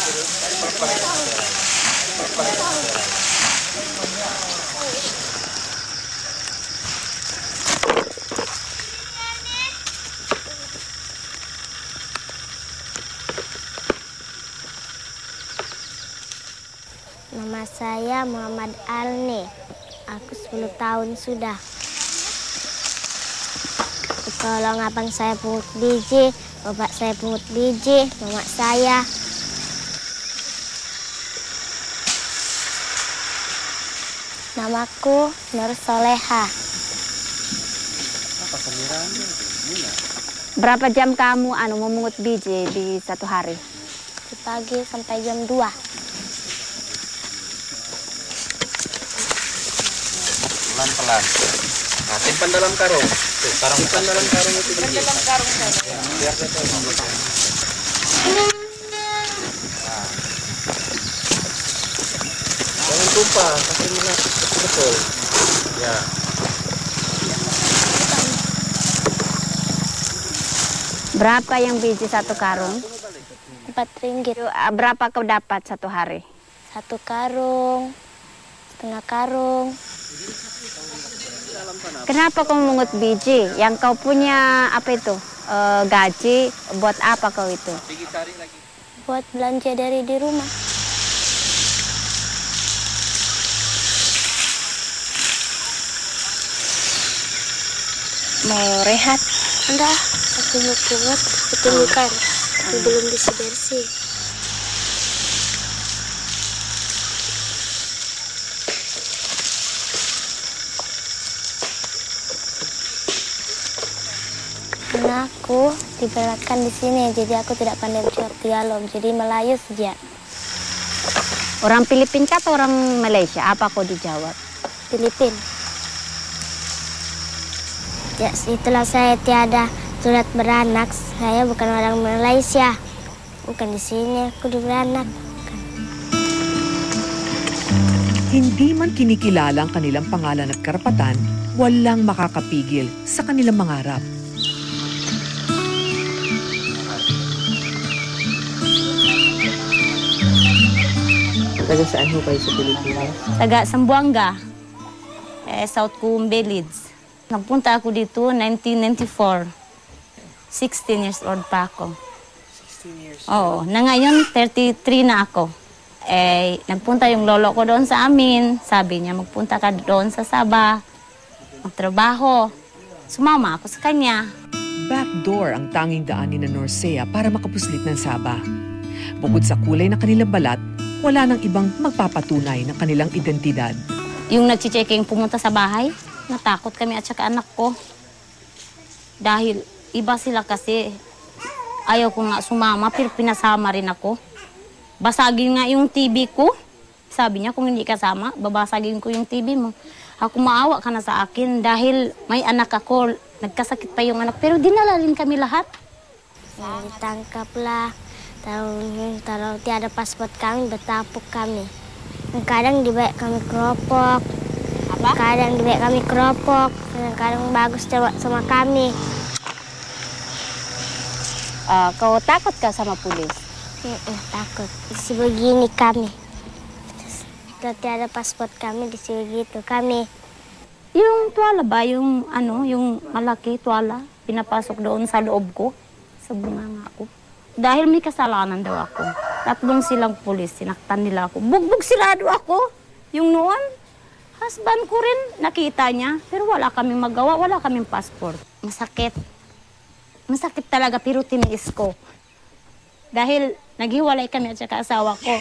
Nama saya Muhammad Alni. Aku 10 tahun sudah. Tolong abang saya pungut biji, bapak saya pungut biji, mama saya. Namaku Nur Soleha. Berapa jam kamu anu memungut biji di satu hari? Di pagi sampai jam 2. pelan-pelan. Nah, simpan dalam karung. Tuh, karung simpan dalam karung itu begini. dalam karung Ya, biar dia tumpah, kasih menasih betul-betul. Ya. Berapa yang biji satu karung? Empat ringgit. Ah, Berapa kau dapat satu hari? Satu karung, setengah karung. Kenapa kau memungut biji? Yang kau punya apa itu? Eh, gaji buat apa kau itu? Buat belanja dari di rumah. Mau rehat? Enggak, aku mau pungut, ketundukan. Tapi belum bersih-bersih. Anakku dibelatkan di sini, jadi aku tidak pandai bercakap dialog, jadi Melayu saja. Orang Filipina atau orang Malaysia? Apa kau dijawab? Filipin. Ya, setelah saya tiada surat beranak, saya bukan orang Malaysia. Bukan di sini aku beranak. Hindi man kinikilala ang kanilang pangalan at karapatan, walang makakapigil sa kanilang mangarap. Taga saan ho kayo sa Pilipinas? taga Sambuanga, eh, South Coombe, Leeds. Nagpunta ako dito 1994. 16 years old pa ako. 16 years. Oo, na ngayon 33 na ako. Eh, nagpunta yung lolo ko doon sa amin. Sabi niya, magpunta ka doon sa Sabah. Magtrabaho. Sumama ako sa kanya. Backdoor ang tanging daan ni na Norsea para makapuslit ng Saba. Bukod sa kulay ng kanilang balat, wala nang ibang magpapatunay ng kanilang identidad. Yung nag-checking pumunta sa bahay, natakot kami at saka anak ko. Dahil iba sila kasi ayaw ko nga sumama pero pinasama rin ako. Basagin nga yung TV ko. Sabi niya kung hindi kasama, babasagin ko yung TV mo. Ako maawa ka na sa akin dahil may anak ako, nagkasakit pa yung anak. Pero dinala rin kami lahat. Ditangkap lah. Tahu, kalau tiada pasport kami, bertapuk kami. Kadang dibaik kami keropok. Apa? Kadang dibaik kami keropok. Kadang bagus coba sama kami. Ah, kau takut ka sama pulis? Mm-mm, takut. Isi begini kami. Kalau tiada pasport kami, disi begitu kami. Yung tuwala ba, yung ano, yung malaki tuwala, pinapasok doon sa loob ko, sa bunganga ko. Dahil may kasalanan daw ako. Tatlong silang pulis, sinaktan nila ako. Bugbog silado ako. Yung noon, husband ko rin, nakita niya. Pero wala kaming magawa, wala kaming passport. Masakit. Masakit talaga, pero tiniis ko. Dahil naghiwalay kami at saka asawa ko.